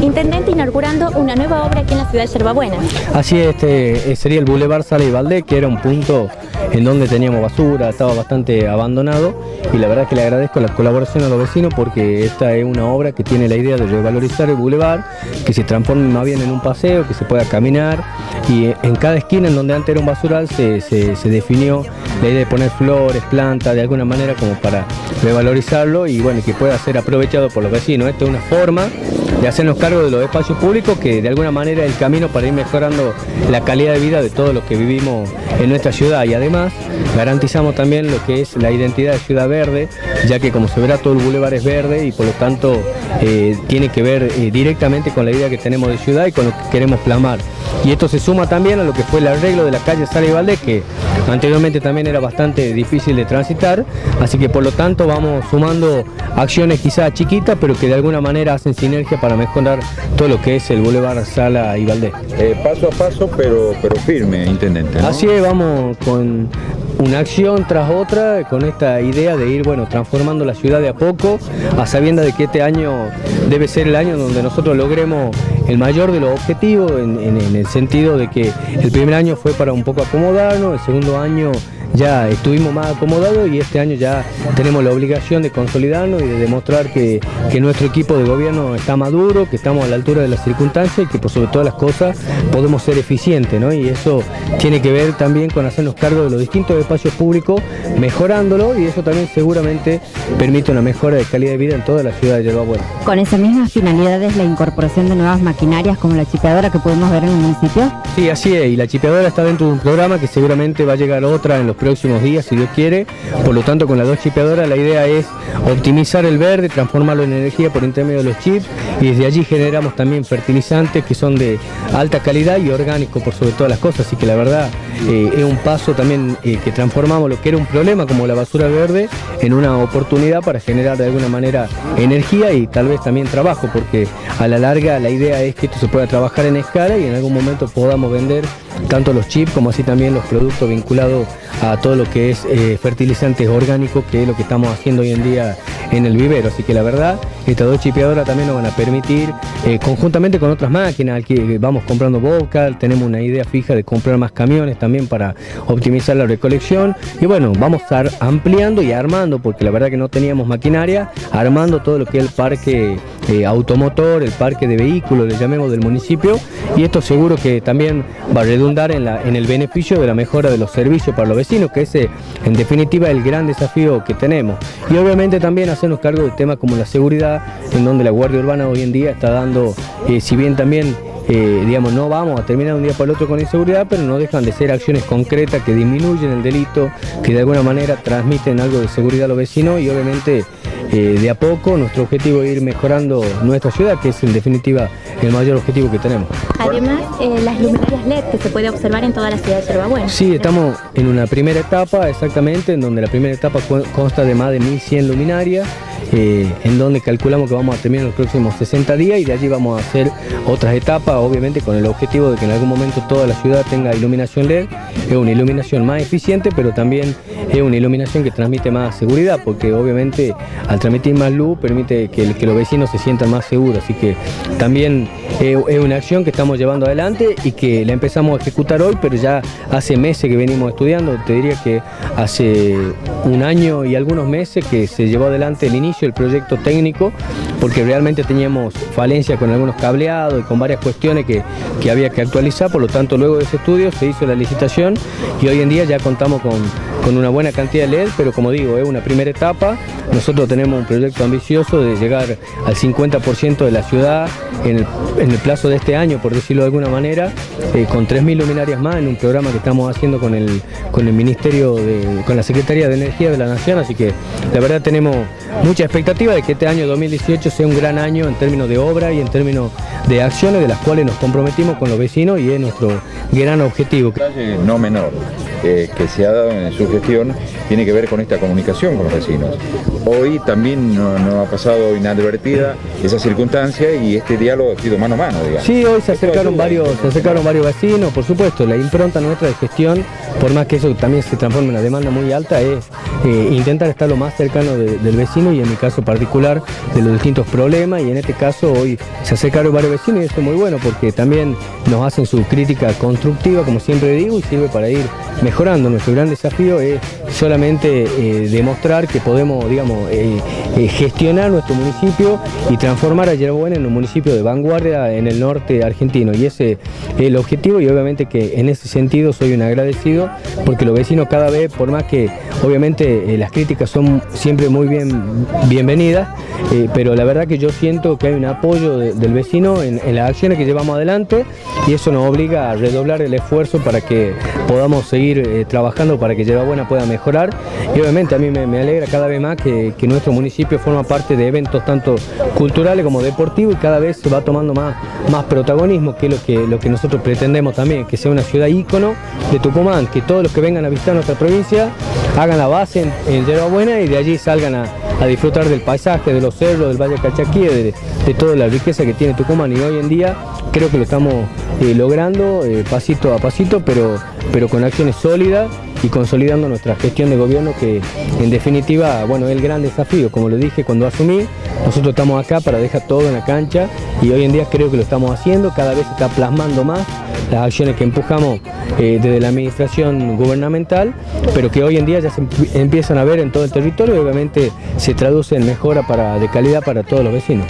Intendente inaugurando una nueva obra aquí en la ciudad de Yerbabuena. Así es, este eh, sería el Boulevard Sala y Valdés, que era un punto en donde teníamos basura, estaba bastante abandonado y la verdad que le agradezco la colaboración a los vecinos porque esta es una obra que tiene la idea de revalorizar el Boulevard, que se transforme más bien en un paseo, que se pueda caminar y en cada esquina en donde antes era un basural se, se definió la idea de poner flores, plantas, de alguna manera como para revalorizarlo y bueno, que pueda ser aprovechado por los vecinos. Esto es una forma de hacernos cargo de los espacios públicos que de alguna manera es el camino para ir mejorando la calidad de vida de todos los que vivimos en nuestra ciudad y además garantizamos también lo que es la identidad de Ciudad Verde, ya que como se verá todo el bulevar es verde y por lo tanto eh, tiene que ver eh, directamente con la idea que tenemos de ciudad y con lo que queremos plasmar. Y esto se suma también a lo que fue el arreglo de la calle Sala y Valdés, que anteriormente también era bastante difícil de transitar, así que por lo tanto vamos sumando acciones quizás chiquitas, pero que de alguna manera hacen sinergia para mejorar todo lo que es el Boulevard Sala y Valdés. Eh, paso a paso, pero, pero firme, Intendente. Así es, vamos con una acción tras otra con esta idea de ir bueno transformando la ciudad de a poco a sabienda de que este año debe ser el año donde nosotros logremos el mayor de los objetivos en, en el sentido de que el primer año fue para un poco acomodarnos, el segundo año ya estuvimos más acomodados y este año ya tenemos la obligación de consolidarnos y de demostrar que, nuestro equipo de gobierno está maduro, que estamos a la altura de las circunstancias y que por sobre todas las cosas podemos ser eficientes, ¿no? Y eso tiene que ver también con hacernos cargo de los distintos espacios públicos, mejorándolo y eso también seguramente permite una mejora de calidad de vida en toda la ciudad de Yerbabuena. Con esas mismas finalidades, la incorporación de nuevas maquinarias como la chipeadora que podemos ver en el municipio. Sí, así es, y la chipeadora está dentro de un programa que seguramente va a llegar otra en los próximos días, si Dios quiere. Por lo tanto, con las dos chipeadoras la idea es optimizar el verde, transformarlo en energía por intermedio de los chips y desde allí generamos también fertilizantes que son de alta calidad y orgánicos por sobre todas las cosas. Así que la verdad eh, es un paso también eh, que transformamos lo que era un problema como la basura verde en una oportunidad para generar de alguna manera energía y tal vez también trabajo, porque a la larga la idea es que esto se pueda trabajar en escala y en algún momento podamos vender tanto los chips como así también los productos vinculados a todo lo que es eh, fertilizantes orgánicos, que es lo que estamos haciendo hoy en día en el vivero. Así que la verdad, estas dos chipeadoras también nos van a permitir, conjuntamente con otras máquinas, que vamos comprando vocal, tenemos una idea fija de comprar más camiones también para optimizar la recolección. Y bueno, vamos a estar ampliando y armando, porque la verdad que no teníamos maquinaria, armando todo lo que es el parque eh, automotor, el parque de vehículos, le llamemos del municipio, y esto seguro que también va a redundar en, el beneficio de la mejora de los servicios para los vecinos, que es en definitiva el gran desafío que tenemos. Y obviamente también hacernos cargo de temas como la seguridad, en donde la Guardia Urbana hoy en día está dando, eh, si bien también eh, digamos, no vamos a terminar un día por el otro con inseguridad, pero no dejan de ser acciones concretas que disminuyen el delito, que de alguna manera transmiten algo de seguridad a los vecinos y obviamente eh, de a poco nuestro objetivo es ir mejorando nuestra ciudad, que es en definitiva el mayor objetivo que tenemos. Además, eh, las luminarias LED que se puede observar en toda la ciudad de Yerbabuena. Sí, estamos en una primera etapa exactamente, en donde la primera etapa consta de más de 1.100 luminarias, eh, en donde calculamos que vamos a terminar los próximos 60 días y de allí vamos a hacer otras etapas, obviamente con el objetivo de que en algún momento toda la ciudad tenga iluminación LED. Es una iluminación más eficiente, pero también es una iluminación que transmite más seguridad, porque obviamente al transmitir más luz permite que, los vecinos se sientan más seguros. Así que también es una acción que estamos llevando adelante y que la empezamos a ejecutar hoy, pero ya hace meses que venimos estudiando, te diría que hace un año y algunos meses que se llevó adelante el inicio del proyecto técnico, porque realmente teníamos falencia con algunos cableados y con varias cuestiones que, que había que actualizar, por lo tanto luego de ese estudio se hizo la licitación y hoy en día ya contamos con, con una buena cantidad de LED, pero como digo, es una primera etapa, nosotros tenemos un proyecto ambicioso de llegar al 50% de la ciudad en el, plazo de este año, por decirlo de alguna manera, eh, con 3.000 luminarias más en un programa que estamos haciendo con el, con el Ministerio, de, con la Secretaría de Energía de la Nación, así que la verdad tenemos mucha expectativa de que este año 2018 sea un gran año en términos de obra y en términos de acciones de las cuales nos comprometimos con los vecinos y es nuestro gran objetivo. No menor eh, que se ha dado en su gestión tiene que ver con esta comunicación con los vecinos. Hoy también no, ha pasado inadvertida esa circunstancia y este diálogo ha sido mano a mano, digamos. Sí, hoy se acercaron varios, se acercaron varios vecinos, por supuesto, la impronta nuestra de gestión, por más que eso también se transforme en una demanda muy alta, es eh, intentar estar lo más cercano del vecino y en mi caso particular de los distintos problemas y en este caso hoy se acercaron varios vecinos y esto es muy bueno porque también nos hacen su crítica constructiva, como siempre digo, y sirve para ir mejorando. Nuestro gran desafío es solamente eh, demostrar que podemos, digamos, eh, eh, gestionar nuestro municipio y transformar a Yerbuena en un municipio de vanguardia en el norte argentino. Y ese es el objetivo y obviamente que en ese sentido soy un agradecido porque los vecinos cada vez, por más que obviamente las críticas son siempre muy bien bienvenidas, pero la verdad que yo siento que hay un apoyo del vecino en, las acciones que llevamos adelante y eso nos obliga a redoblar el esfuerzo para que podamos seguir trabajando para que Buena pueda mejorar. Y obviamente a mí me, alegra cada vez más que, nuestro municipio forma parte de eventos tanto culturales como deportivos y cada vez se va tomando más, más protagonismo, que es lo que, lo que nosotros pretendemos también, que sea una ciudad ícono de Tucumán, que todos los que vengan a visitar nuestra provincia hagan la base en, en Buena y de allí salgan a, disfrutar del paisaje, de los cerros, del Valle Cachaquí, de, de, toda la riqueza que tiene Tucumán. Y hoy en día creo que lo estamos eh, logrando eh, pasito a pasito, pero, pero con acciones sólidas y consolidando nuestra gestión de gobierno que en definitiva, bueno, es el gran desafío, como lo dije cuando asumí, nosotros estamos acá para dejar todo en la cancha y hoy en día creo que lo estamos haciendo, cada vez se está plasmando más las acciones que empujamos eh, desde la administración gubernamental, pero que hoy en día ya se empiezan a ver en todo el territorio y obviamente se traduce en mejora de calidad para todos los vecinos.